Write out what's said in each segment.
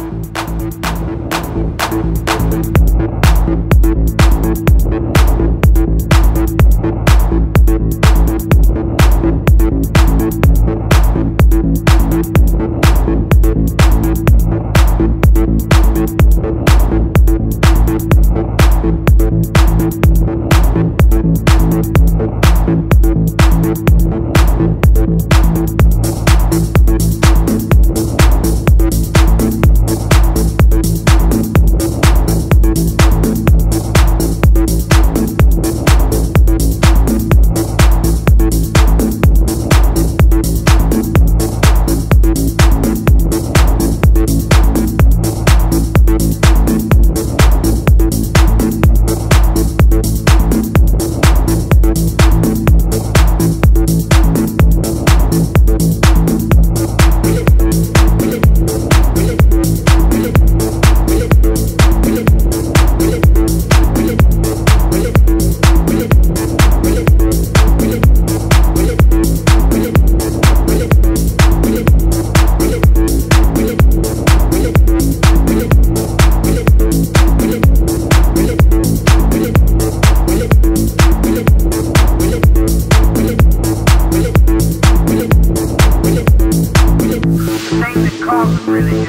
you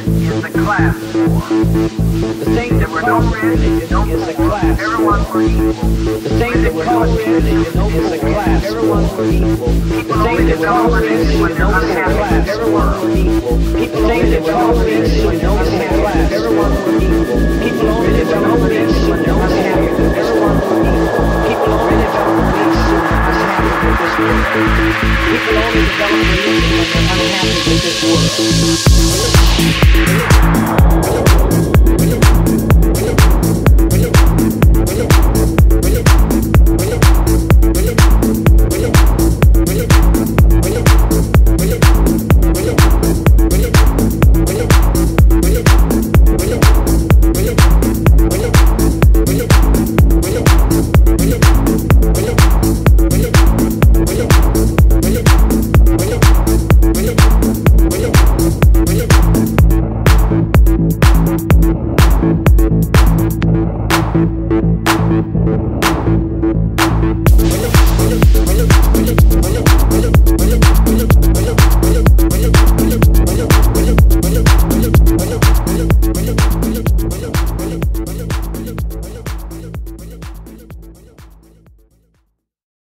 is a class war. The thing that we're not religion is a class Everyone were equal. The thing that we're not religion is a class Everyone were equal. The thing that we're not religion is a class Everyone were equal. People think that we're not religion when no one's had class. Everyone were equal. People only that we're not religion when no one's had Everyone were equal. People only that we're not religion when no one's had People only develop religion when they're unhappy with this world.